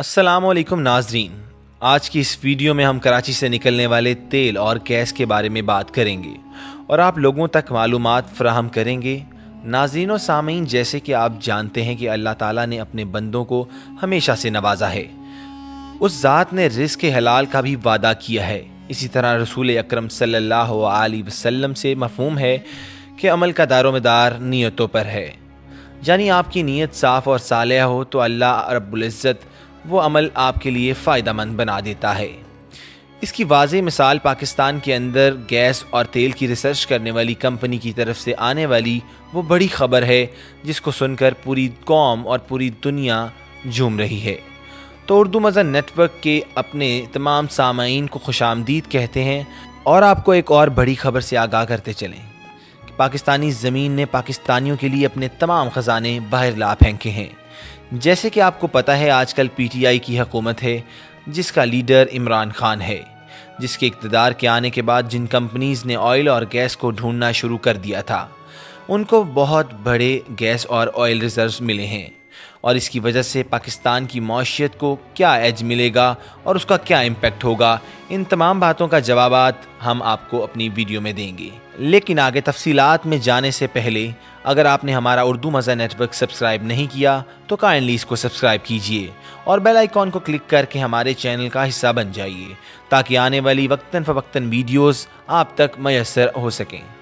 السلام علیکم ناظرین۔ آج کی اس ویڈیو میں ہم کراچی سے نکلنے والے تیل اور گیس کے بارے میں بات کریں گے اور آپ لوگوں تک معلومات فراہم کریں گے۔ ناظرین و سامعین، جیسے کہ آپ جانتے ہیں کہ اللہ تعالیٰ نے اپنے بندوں کو ہمیشہ سے نوازا ہے۔ اس ذات نے رزق حلال کا بھی وعدہ کیا ہے۔ اسی طرح رسول اکرم صلی اللہ علیہ وسلم سے مفہوم ہے کہ عمل کا دار و مدار نیتوں پر ہے۔ یعنی آپ کی نیت صاف اور صالح ہو تو اللہ رب العزت وہ عمل آپ کے لیے فائدہ مند بنا دیتا ہے۔ اس کی واضح مثال پاکستان کے اندر گیس اور تیل کی ریسرچ کرنے والی کمپنی کی طرف سے آنے والی وہ بڑی خبر ہے، جس کو سن کر پوری قوم اور پوری دنیا جھوم رہی ہے۔ تو اردو مزہ نیٹ ورک کے اپنے تمام سامعین کو خوش آمدید کہتے ہیں اور آپ کو ایک اور بڑی خبر سے آگاہ کرتے چلیں۔ پاکستانی زمین نے پاکستانیوں کے لیے اپنے تمام خزانے باہر لا پھینکے ہیں۔ جیسے کہ آپ کو پتہ ہے، آج کل پی ٹی آئی کی حکومت ہے، جس کا لیڈر عمران خان ہے، جس کے اقتدار کے آنے کے بعد جن کمپنیز نے آئل اور گیس کو ڈھونڈنا شروع کر دیا تھا، ان کو بہت بڑے گیس اور آئل ریزرز ملے ہیں۔ اور اس کی وجہ سے پاکستان کی معاشیت کو کیا ایج ملے گا اور اس کا کیا امپیکٹ ہوگا؟ ان تمام باتوں کا جوابات ہم آپ کو اپنی ویڈیو میں دیں گے۔ لیکن آگے تفصیلات میں جانے سے پہلے، اگر آپ نے ہمارا اردو مزہ نیٹ ورک سبسکرائب نہیں کیا، تو کائنڈلی اس کو سبسکرائب کیجیے اور بیل آئیکن کو کلک کر کے ہمارے چینل کا حصہ بن جائیے تاکہ آنے والی وقتاً فوقتاً ویڈیوز آپ تک میسر ہو سکیں۔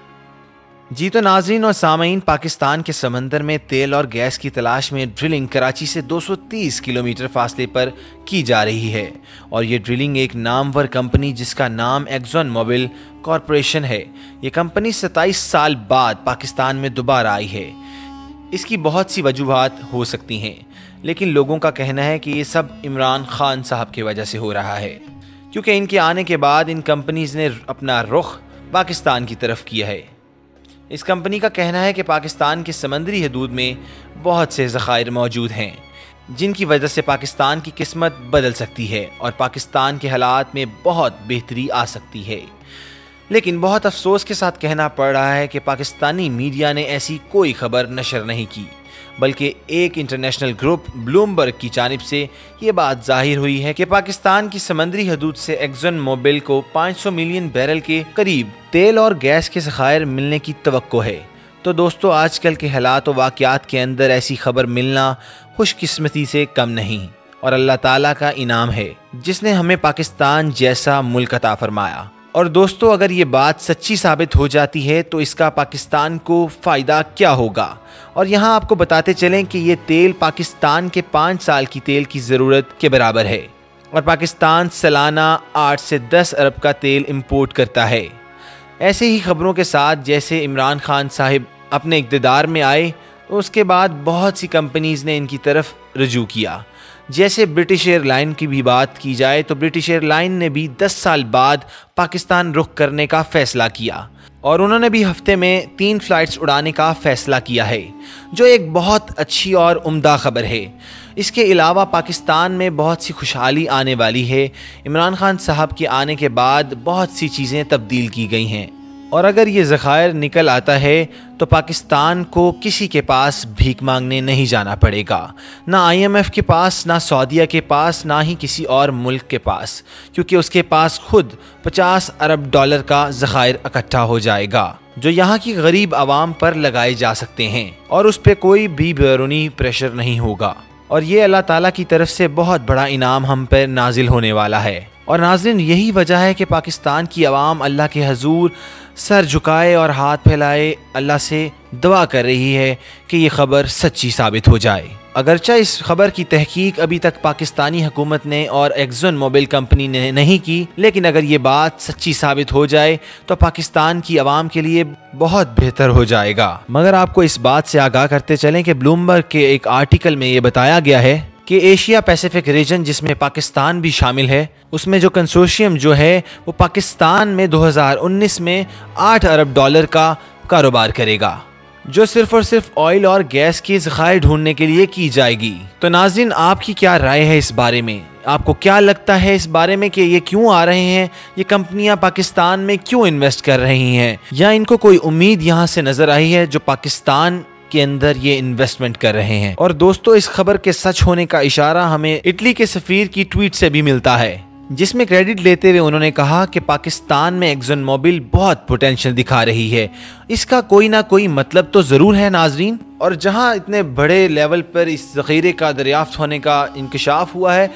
جی تو ناظرین اور سامعین، پاکستان کے سمندر میں تیل اور گیس کی تلاش میں ڈرلنگ کراچی سے دو سو تیس کلومیٹر فاصلے پر کی جا رہی ہے۔ اور یہ ڈرلنگ ایک نامور کمپنی جس کا نام ایکزون موبل کارپوریشن ہے۔ یہ کمپنی ستائیس سال بعد پاکستان میں دوبارہ آئی ہے۔ اس کی بہت سی وجوہات ہو سکتی ہیں، لیکن لوگوں کا کہنا ہے کہ یہ سب عمران خان صاحب کی وجہ سے ہو رہا ہے۔ کیونکہ ان کے آنے کے بعد ان کمپنیز نے اپنا رخ پاکستان کی طرف کیا ہے۔ اس کمپنی کا کہنا ہے کہ پاکستان کے سمندری حدود میں بہت سے ذخائر موجود ہیں، جن کی وجہ سے پاکستان کی قسمت بدل سکتی ہے اور پاکستان کے حالات میں بہت بہتری آ سکتی ہے۔ لیکن بہت افسوس کے ساتھ کہنا پڑ رہا ہے کہ پاکستانی میڈیا نے ایسی کوئی خبر نشر نہیں کی، بلکہ ایک انٹرنیشنل گروپ بلومبرگ کی جانب سے یہ بات ظاہر ہوئی ہے کہ پاکستان کی سمندری حدود سے ایکزن موبل کو پانچ سو ملین بیرل کے قریب تیل اور گیس کے ذخائر ملنے کی توقع ہے۔ تو دوستو، آج کل کے حالات و واقعات کے اندر ایسی خبر ملنا خوش قسمتی سے کم نہیں۔ اور اللہ تعالیٰ کا انعام ہے، جس نے ہمیں پاکستان جیسا ملک عطا فرمایا۔ اور دوستو، اگر یہ بات سچی ثابت ہو جاتی ہے، تو اس کا پاکستان کو فائدہ کیا ہوگا؟ اور یہاں آپ کو بتاتے چلیں کہ یہ تیل پاکستان کے پانچ سال کی تیل کی ضرورت کے برابر ہے۔ اور پاکستان سالانہ آٹھ سے دس ارب کا تیل امپورٹ کرتا ہے۔ ایسے ہی خبروں کے ساتھ جیسے عمران خان صاحب اپنے اقتدار میں آئے، اس کے بعد بہت سی کمپنیز نے ان کی طرف رجوع کیا۔ جیسے برٹش ایئر لائن کی بھی بات کی جائے تو برٹش ایئر لائن نے بھی دس سال بعد پاکستان رخ کرنے کا فیصلہ کیا اور انہوں نے بھی ہفتے میں تین فلائٹس اڑانے کا فیصلہ کیا ہے، جو ایک بہت اچھی اور عمدہ خبر ہے۔ اس کے علاوہ پاکستان میں بہت سی خوشحالی آنے والی ہے۔ عمران خان صاحب کے آنے کے بعد بہت سی چیزیں تبدیل کی گئی ہیں۔ اور اگر یہ ذخائر نکل آتا ہے تو پاکستان کو کسی کے پاس بھیک مانگنے نہیں جانا پڑے گا۔ نہ آئی ایم ایف کے پاس، نہ سعودیہ کے پاس، نہ ہی کسی اور ملک کے پاس۔ کیونکہ اس کے پاس خود پچاس ارب ڈالر کا ذخائر اکٹھا ہو جائے گا، جو یہاں کی غریب عوام پر لگائے جا سکتے ہیں۔ اور اس پہ کوئی بھی بیرونی پریشر نہیں ہوگا۔ اور یہ اللہ تعالیٰ کی طرف سے بہت بڑا انعام ہم پر نازل ہونے والا ہے۔ اور ناظرین، یہی وجہ ہے کہ پاکستان کی عوام اللہ کے حضور سر جھکائے اور ہاتھ پھیلائے اللہ سے دعا کر رہی ہے کہ یہ خبر سچی ثابت ہو جائے۔ اگرچہ اس خبر کی تحقیق ابھی تک پاکستانی حکومت نے اور ایکزن موبائل کمپنی نے نہیں کی، لیکن اگر یہ بات سچی ثابت ہو جائے تو پاکستان کی عوام کے لیے بہت بہتر ہو جائے گا۔ مگر آپ کو اس بات سے آگاہ کرتے چلیں کہ بلومبرگ کے ایک آرٹیکل میں یہ بتایا گیا ہے کہ ایشیا پیسیفک ریجن جس میں پاکستان بھی شامل ہے، اس میں جو کنسورشیم جو ہے، وہ پاکستان میں دو ہزار انیس میں آٹھ ارب ڈالر کا کاروبار کرے گا۔ جو صرف اور صرف آئل اور گیس کے ذخائر ڈھونڈنے کے لیے کی جائے گی۔ تو ناظرین، آپ کی کیا رائے ہے اس بارے میں؟ آپ کو کیا لگتا ہے اس بارے میں کہ یہ کیوں آ رہے ہیں؟ یہ کمپنیاں پاکستان میں کیوں انویسٹ کر رہی ہیں؟ یا ان کو کوئی امید یہاں سے نظر آئی ہے جو پاکستان کے اندر یہ انویسٹمنٹ کر رہے ہیں؟ اور دوستو، اس خبر کے سچ ہونے کا اشارہ ہمیں اٹلی کے سفیر کی ٹویٹ سے بھی ملتا ہے۔ جس میں کریڈٹ لیتے ہوئے انہوں نے کہا کہ پاکستان میں ایکزن موبل بہت پوٹینشل دکھا رہی ہے۔ اس کا کوئی نہ کوئی مطلب تو ضرور ہے ناظرین۔ اور جہاں اتنے بڑے لیول پر اس ذخیرے کا دریافت ہونے کا انکشاف ہوا ہے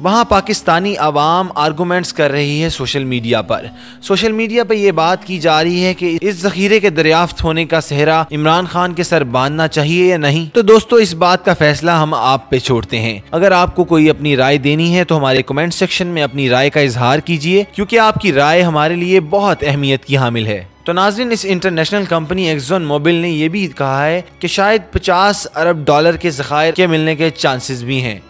وہاں پاکستانی عوام آرگومنٹس کر رہی ہے سوشل میڈیا پر۔ سوشل میڈیا پہ یہ بات کی جا رہی ہے کہ اس ذخیرے کے دریافت ہونے کا صحرا عمران خان کے سر باندھنا چاہیے یا نہیں؟ تو دوستو، اس بات کا فیصلہ ہم آپ پہ چھوڑتے ہیں۔ اگر آپ کو کوئی اپنی رائے دینی ہے تو ہمارے کمنٹ سیکشن میں اپنی رائے کا اظہار کیجیے، کیونکہ آپ کی رائے ہمارے لیے بہت اہمیت کی حامل ہے۔ تو ناظرین، اس انٹرنیشنل کمپنی ایکزون موبل نے یہ بھی کہا ہے کہ شاید پچاس ارب ڈالر کے ذخائر کے ملنے کے چانسز بھی ہیں۔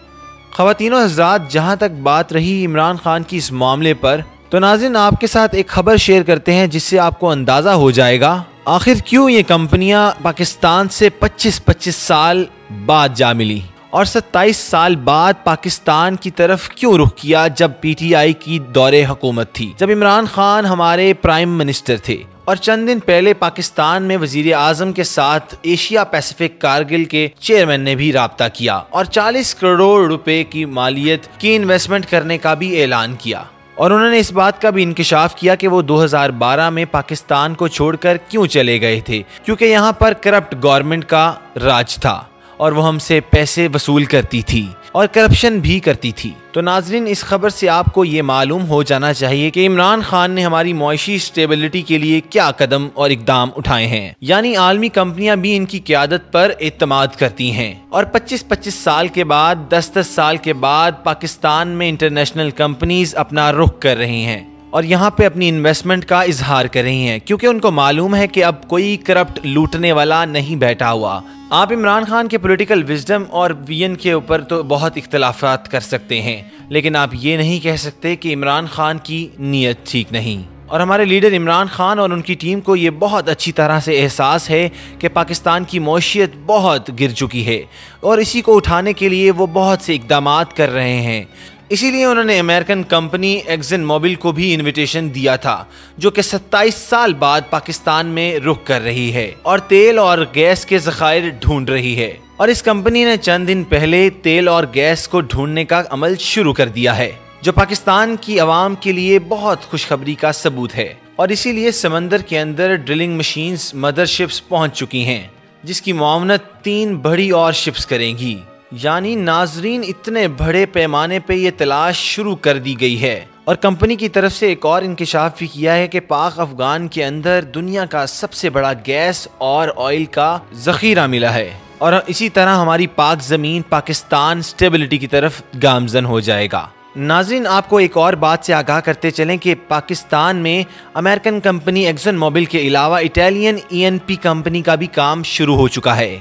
خواتین و حضرات جہاں تک بات رہی عمران خان کی اس معاملے پر، تو ناظرین آپ کے ساتھ ایک خبر شیئر کرتے ہیں جس سے آپ کو اندازہ ہو جائے گا۔ آخر کیوں یہ کمپنیاں پاکستان سے پچیس پچیس سال بعد جا ملی اور ستائیس سال بعد پاکستان کی طرف کیوں رخ کیا جب پی ٹی آئی کی دور حکومت تھی؟ جب عمران خان ہمارے پرائم منسٹر تھے۔ اور چند دن پہلے پاکستان میں وزیر اعظم کے ساتھ ایشیا پیسفک کارگل کے چیئرمین نے بھی رابطہ کیا اور چالیس کروڑ روپے کی مالیت کی انویسٹمنٹ کرنے کا بھی اعلان کیا۔ اور انہوں نے اس بات کا بھی انکشاف کیا کہ وہ دو ہزار بارہ میں پاکستان کو چھوڑ کر کیوں چلے گئے تھے، کیونکہ یہاں پر کرپٹ گورنمنٹ کا راج تھا اور وہ ہم سے پیسے وصول کرتی تھی۔ اور کرپشن بھی کرتی تھی۔ تو ناظرین، اس خبر سے آپ کو یہ معلوم ہو جانا چاہیے کہ عمران خان نے ہماری معاشی اسٹیبلٹی کے لیے کیا قدم اور اقدام اٹھائے ہیں۔ یعنی عالمی کمپنیاں بھی ان کی قیادت پر اعتماد کرتی ہیں۔ اور پچیس پچیس سال کے بعد، دس دس سال کے بعد، پاکستان میں انٹرنیشنل کمپنیز اپنا رخ کر رہی ہیں۔ اور یہاں پہ اپنی انویسٹمنٹ کا اظہار کر رہی ہیں، کیونکہ ان کو معلوم ہے کہ اب کوئی کرپٹ لوٹنے والا نہیں بیٹھا ہوا۔ آپ عمران خان کے پولیٹیکل وزڈم اور وین کے اوپر تو بہت اختلافات کر سکتے ہیں، لیکن آپ یہ نہیں کہہ سکتے کہ عمران خان کی نیت ٹھیک نہیں۔ اور ہمارے لیڈر عمران خان اور ان کی ٹیم کو یہ بہت اچھی طرح سے احساس ہے کہ پاکستان کی معیشت بہت گر چکی ہے۔ اور اسی کو اٹھانے کے لیے وہ بہت سے اقدامات کر رہے ہیں۔ اسی لیے انہوں نے امریکن کمپنی ایکزن موبل کو بھی انویٹیشن دیا تھا، جو کہ ستائیس سال بعد پاکستان میں رخ کر رہی ہے اور تیل اور گیس کے ذخائر ڈھونڈ رہی ہے۔ اور اس کمپنی نے چند دن پہلے تیل اور گیس کو ڈھونڈنے کا عمل شروع کر دیا ہے، جو پاکستان کی عوام کے لیے بہت خوشخبری کا ثبوت ہے۔ اور اسی لیے سمندر کے اندر ڈرلنگ مشینز، مدر شپس پہنچ چکی ہیں، جس کی معاونت تین بڑی اور شپس کریں گی۔ یعنی ناظرین اتنے بڑے پیمانے پہ یہ تلاش شروع کر دی گئی ہے۔ اور کمپنی کی طرف سے ایک اور انکشاف بھی کیا ہے کہ پاک افغان کے اندر دنیا کا سب سے بڑا گیس اور آئل کا ذخیرہ ملا ہے۔ اور اسی طرح ہماری پاک زمین پاکستان سٹیبلٹی کی طرف گامزن ہو جائے گا۔ ناظرین، آپ کو ایک اور بات سے آگاہ کرتے چلیں کہ پاکستان میں امریکن کمپنی ایکزن موبل کے علاوہ Italian E N P company کا بھی کام شروع ہو چکا ہے۔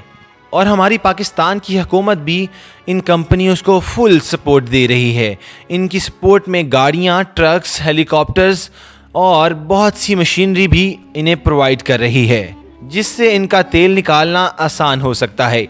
اور ہماری پاکستان کی حکومت بھی ان کمپنیوں کو فل سپورٹ دے رہی ہے۔ ان کی سپورٹ میں گاڑیاں ٹرکس ہیلی کاپٹرز اور بہت سی مشینری بھی انہیں پرووائڈ کر رہی ہے۔ جس سے ان کا تیل نکالنا آسان ہو سکتا ہے۔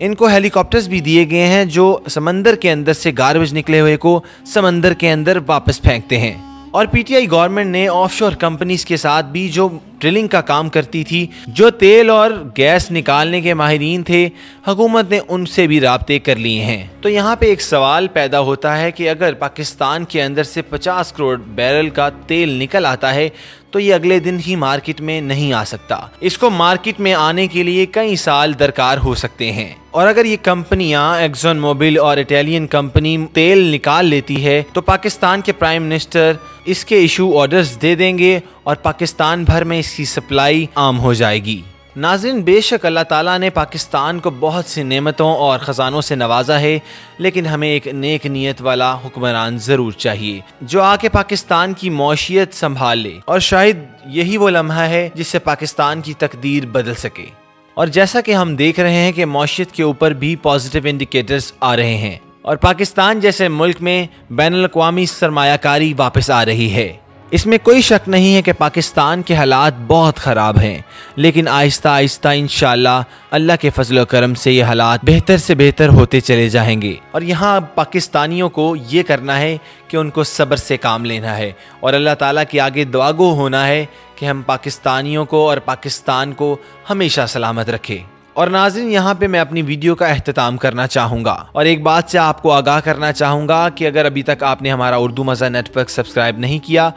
ان کو ہیلی کاپٹرز بھی دیے گئے ہیں جو سمندر کے اندر سے گاربیج نکلے ہوئے کو سمندر کے اندر واپس پھینکتے ہیں۔ اور پی ٹی آئی گورنمنٹ نے آف شور کمپنیز کے ساتھ بھی جو ڈرلنگ کا کام کرتی تھی، جو تیل اور گیس نکالنے کے ماہرین تھے، حکومت نے ان سے بھی رابطے کر لیے ہیں۔ تو یہاں پہ ایک سوال پیدا ہوتا ہے کہ اگر پاکستان کے اندر سے پچاس کروڑ بیرل کا تیل نکل آتا ہے، تو یہ اگلے دن ہی مارکیٹ میں نہیں آ سکتا۔ اس کو مارکیٹ میں آنے کے لیے کئی سال درکار ہو سکتے ہیں۔ اور اگر یہ کمپنیاں ایکزون موبل اور اٹیلین کمپنی تیل نکال لیتی ہے، تو پاکستان کے پرائم منسٹر اس کے ایشو آرڈرز دے دیں گے اور پاکستان بھر میں اس کی سپلائی عام ہو جائے گی۔ ناظرین، بے شک اللہ تعالیٰ نے پاکستان کو بہت سی نعمتوں اور خزانوں سے نوازا ہے، لیکن ہمیں ایک نیک نیت والا حکمران ضرور چاہیے جو آ کے پاکستان کی معاشیت سنبھال لے۔ اور شاید یہی وہ لمحہ ہے جس سے پاکستان کی تقدیر بدل سکے۔ اور جیسا کہ ہم دیکھ رہے ہیں کہ معاشیت کے اوپر بھی پازیٹیو انڈیکیٹرز آ رہے ہیں۔ اور پاکستان جیسے ملک میں بین الاقوامی سرمایہ کاری واپس آ رہی ہے۔ اس میں کوئی شک نہیں ہے کہ پاکستان کے حالات بہت خراب ہیں، لیکن آہستہ آہستہ انشاءاللہ اللہ کے فضل و کرم سے یہ حالات بہتر سے بہتر ہوتے چلے جائیں گے۔ اور یہاں پاکستانیوں کو یہ کرنا ہے کہ ان کو صبر سے کام لینا ہے اور اللہ تعالیٰ کے آگے دعاگو ہونا ہے کہ ہم پاکستانیوں کو اور پاکستان کو ہمیشہ سلامت رکھے۔ اور ناظرین، یہاں پہ میں اپنی ویڈیو کا اہتمام کرنا چاہوں گا۔ اور ایک بات سے آپ کو آگاہ کرنا چاہوں گا کہ اگر ابھی تک آپ نے ہمارا اردو مزہ نیٹ ورک سبسکرائب نہیں کیا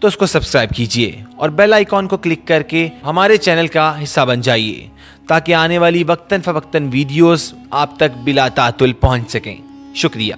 تو اس کو سبسکرائب کیجیے اور بیل آئیکن کو کلک کر کے ہمارے چینل کا حصہ بن جائیے تاکہ آنے والی وقتاً فوقتاً ویڈیوز آپ تک بلا تعطل پہنچ سکیں۔ شکریہ۔